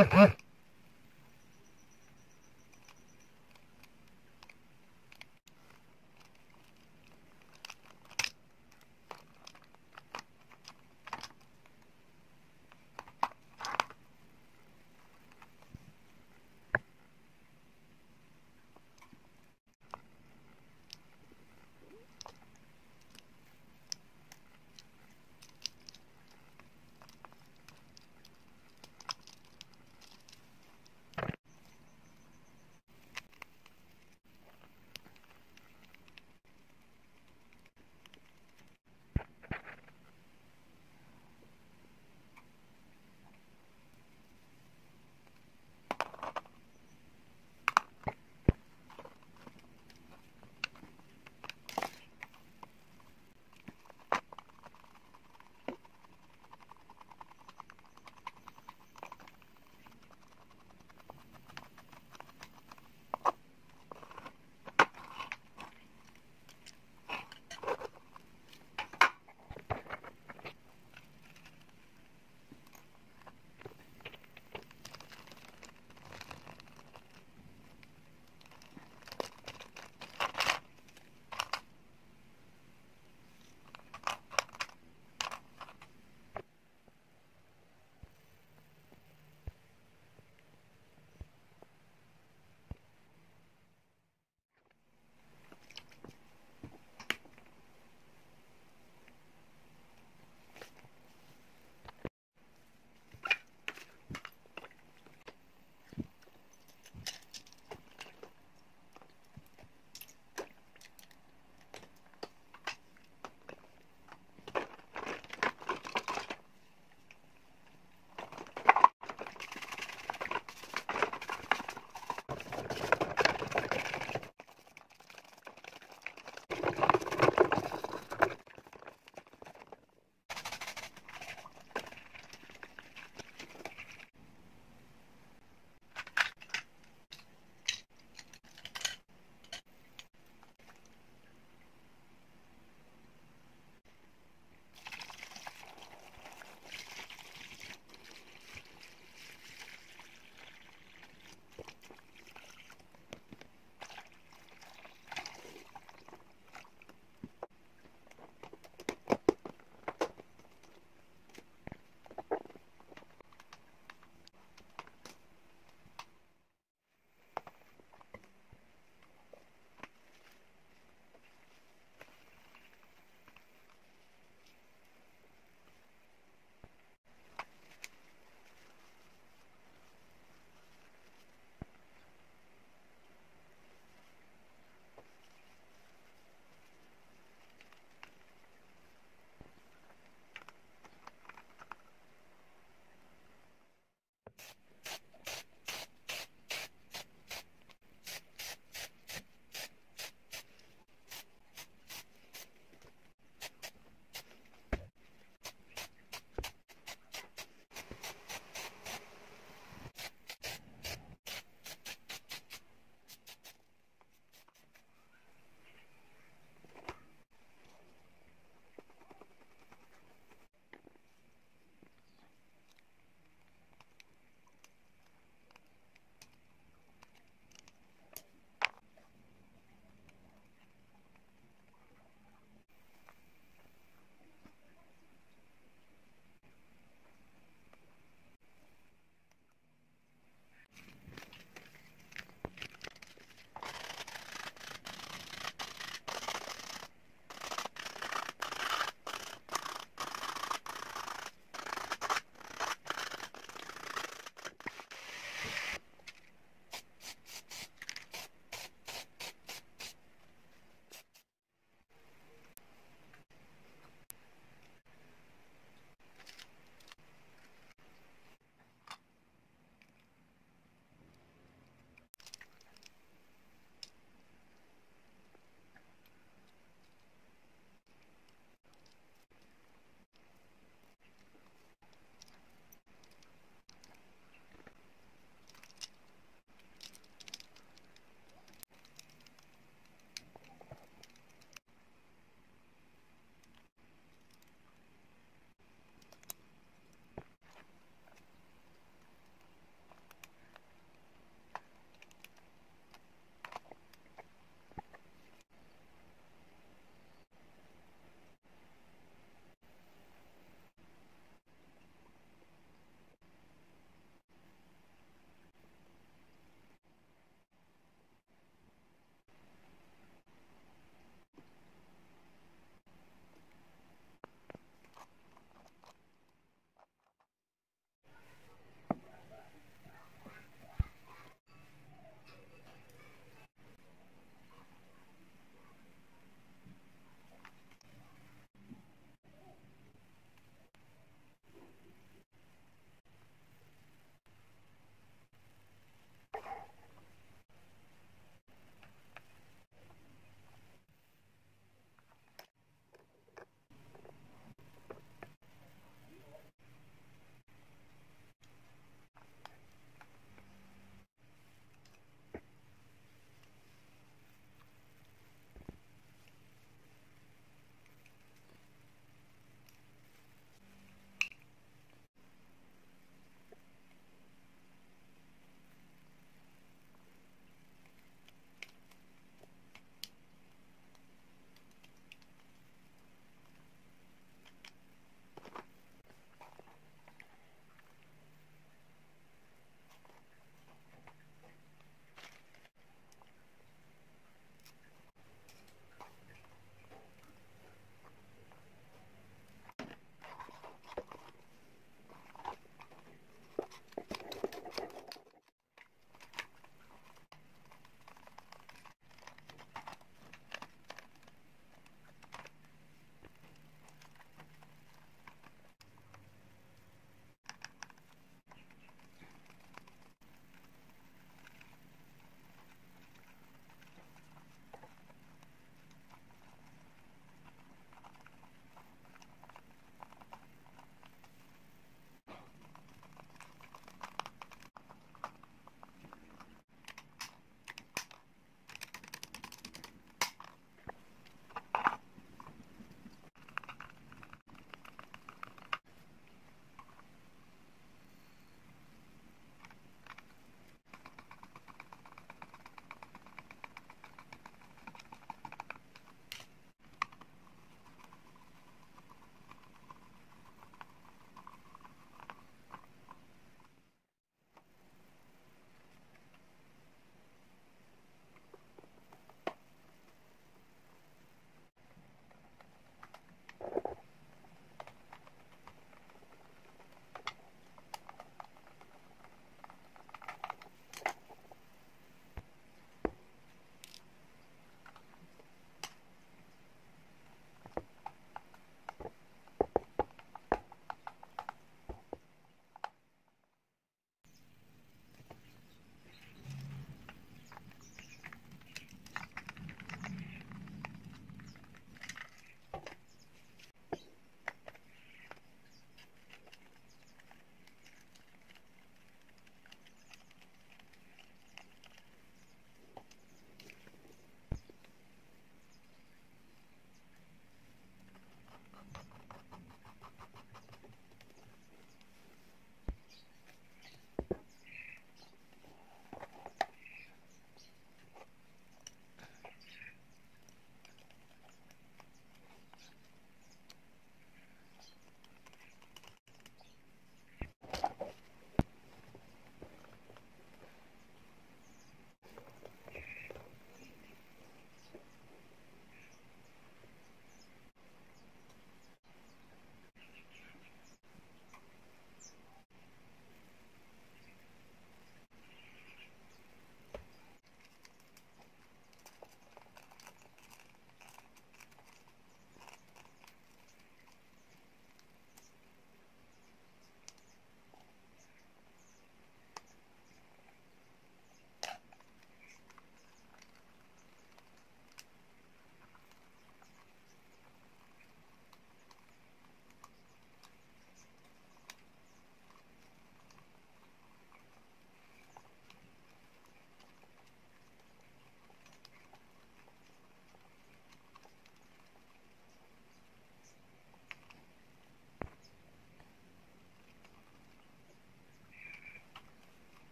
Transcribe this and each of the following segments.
Ha ha!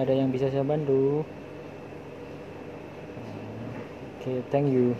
Ada yang bisa saya bantu? Oke, thank you.